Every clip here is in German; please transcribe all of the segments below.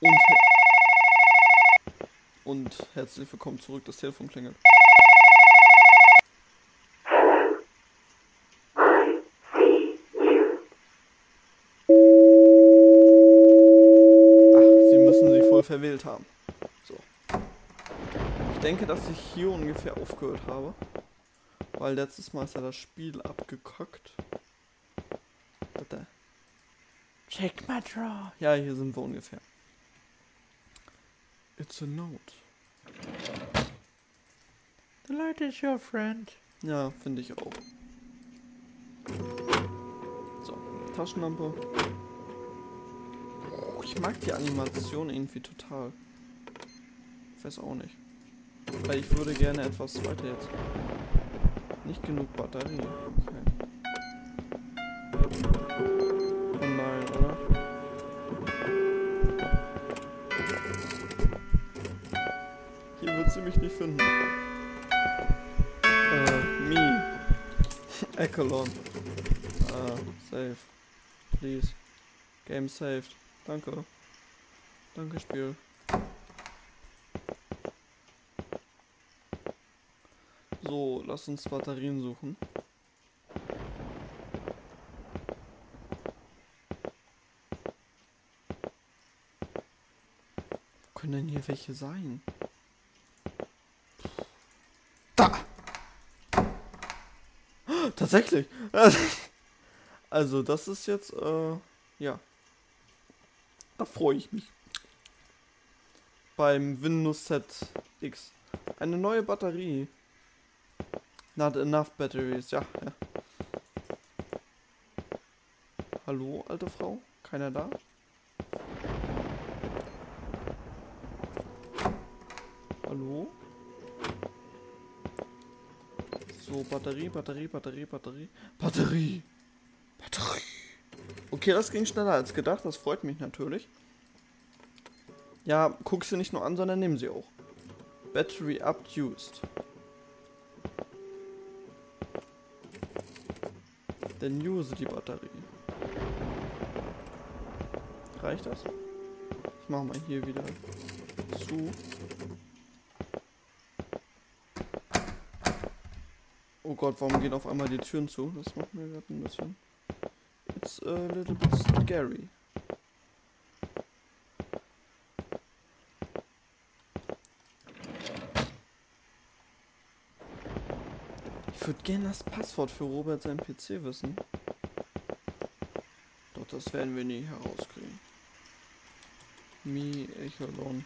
Und, und herzlich willkommen zurück, das Telefon klingelt. Ach, Sie müssen sich wohl verwählt haben. So. Ich denke, dass ich hier ungefähr aufgehört habe. Weil letztes Mal ist ja das Spiel abgekackt. Bitte. Check my draw. Ja, hier sind wir ungefähr. It's a note. The light is your friend. Ja, finde ich auch. So, Taschenlampe. Oh, Ich mag die Animation irgendwie total. Ich weiß auch nicht. Weil ich würde gerne etwas weiter jetzt. Nicht genug Batterie. Okay. Mich nicht finden. Äh, me. Echelon. Ah, save. Please. Game saved. Danke. Danke, Spiel. So, lass uns Batterien suchen. Wo können denn hier welche sein? Da! Tatsächlich. Also das ist jetzt, äh, ja. Da freue ich mich. Beim Windows Set X. Eine neue Batterie. Not enough batteries, ja, ja. Hallo, alte Frau? Keiner da? Hallo? So, Batterie, Batterie, Batterie, Batterie. Batterie! Batterie! Okay, das ging schneller als gedacht, das freut mich natürlich. Ja, guck sie nicht nur an, sondern nimm sie auch. Battery abused. Dann use die Batterie. Reicht das? Ich mach mal hier wieder zu. Oh Gott, warum gehen auf einmal die Türen zu? Das macht mir gerade ein bisschen. It's a little bit scary. Ich würde gerne das Passwort für Robert sein PC wissen. Doch das werden wir nie herauskriegen. Me Echelon.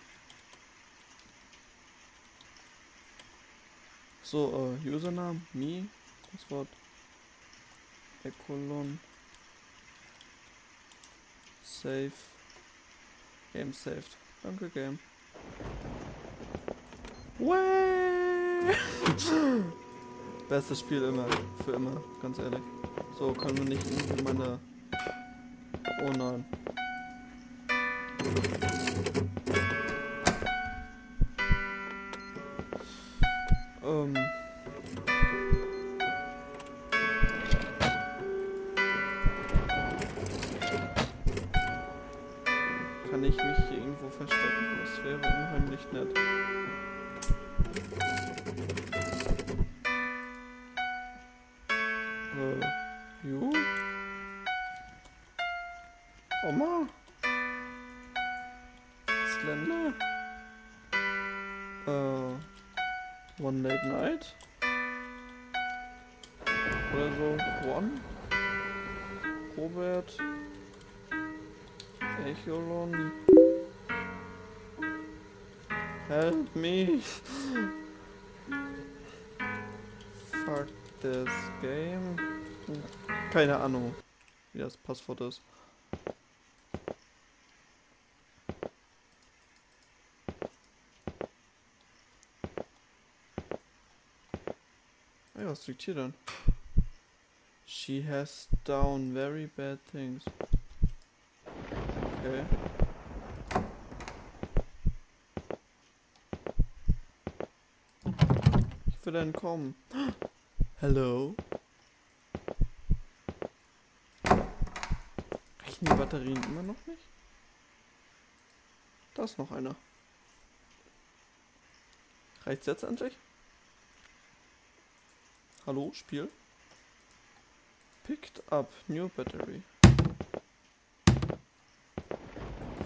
So, äh, Username, me, Passwort, Echelon, Save, Game saved. Danke, Game. Bestes Spiel immer, für immer, ganz ehrlich. So, können wir nicht irgendwie meine... Oh nein. um, One Late Night? Oder so, One? Robert? Echolon? Help me! Fuck this game. Keine Ahnung, wie das Passwort ist. Ey, was liegt hier denn? She has done very bad things. Okay. Ich will entkommen. Hello? Reichen die Batterien immer noch nicht? Da ist noch einer. Reicht's jetzt endlich? Hallo, Spiel? Picked up new battery.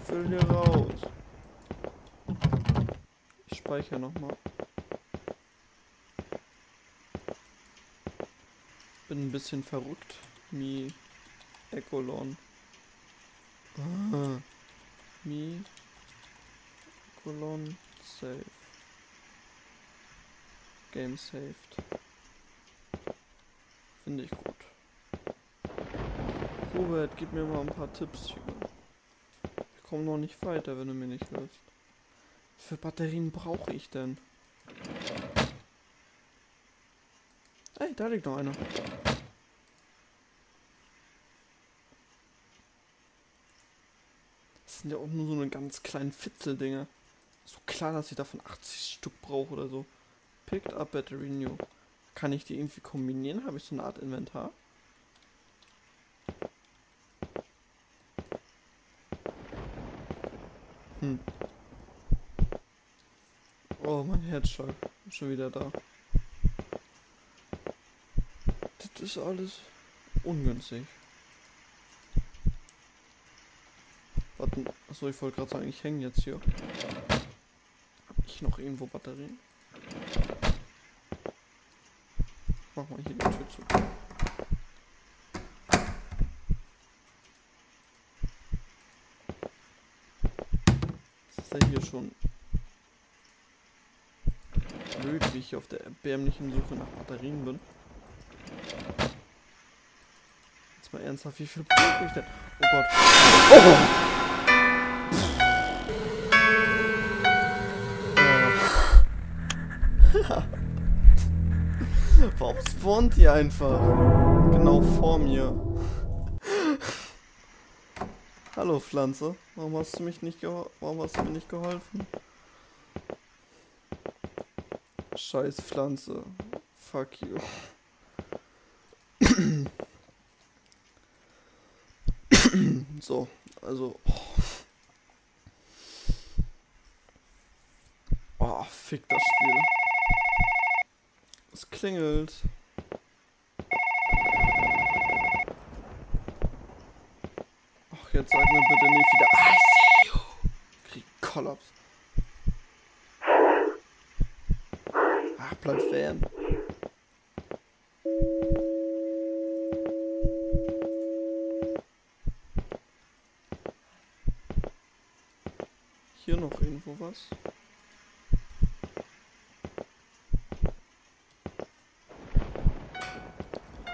Füll hier raus. Ich speichere nochmal. Bin ein bisschen verrückt. Mi Ecolon. Ah. Mi Ecolon save. Game saved. Finde ich gut. Robert, gib mir mal ein paar Tipps hier. Ich komme noch nicht weiter, wenn du mir nicht hilfst. Wie viele Batterien brauche ich denn? Ey, da liegt noch einer. Das sind ja auch nur so eine ganz kleinen Fitzeldinger. So klar, dass ich davon 80 Stück brauche oder so. Picked up battery new. Kann ich die irgendwie kombinieren? Habe ich so eine Art Inventar? Hm. Oh, mein Herzschlag. Schon wieder da. Das ist alles ungünstig. Warten. Achso, ich wollte gerade sagen, ich hänge jetzt hier. Hab ich noch irgendwo Batterien? Mach mal hier die Tür zu. Das ist ja hier schon blöd, wie ich auf der erbärmlichen Suche nach Batterien bin. Jetzt mal ernsthaft, wie viel brauche ich denn? Oh Gott. Oh! Spawnt die einfach? Genau vor mir. Hallo Pflanze, warum hast du mich nicht? Warum hast du mir nicht geholfen? Scheiß Pflanze. Fuck you. so, also. Oh, fick das Spiel. Es klingelt. Ach, jetzt sag mir bitte nicht wieder. I see you. Krieg Kollaps. Ach, bleib fern. Hier noch irgendwo was?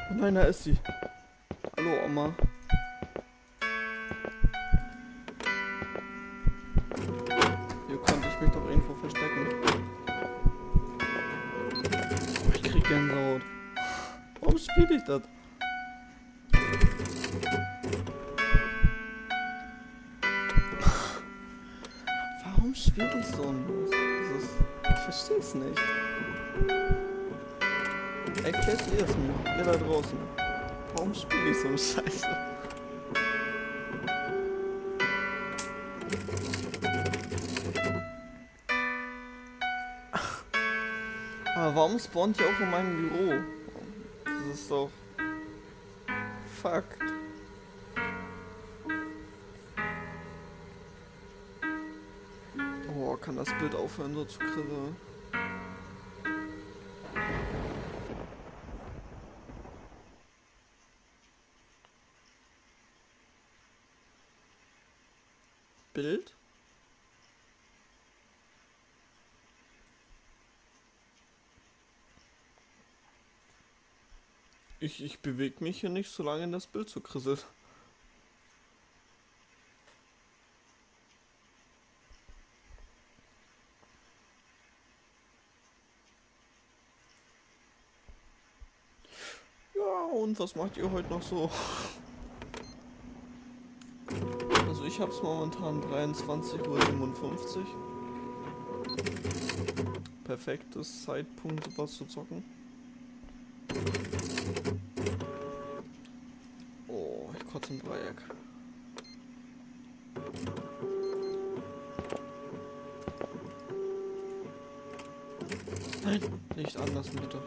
Oh nein, da ist sie. Hallo, Oma. Gänsehaut. Warum spiele ich das? Warum spiele ich so ein ist, Ich verstehe es nicht. Erklärt ihr es mir, ihr da draußen. Warum spiele ich so eine Scheiße? Warum spawnt ihr auch in meinem Büro? Das ist doch... Fakt. Oh, kann das Bild aufhören so zu kribbeln? Bild? Ich, ich bewege mich hier nicht, solange das Bild so krisselt. Ja, und was macht ihr heute noch so? Also ich hab's momentan 23.57 Uhr. Perfektes Zeitpunkt, was zu zocken. kurz ein Dreieck. Nicht anlassen, bitte.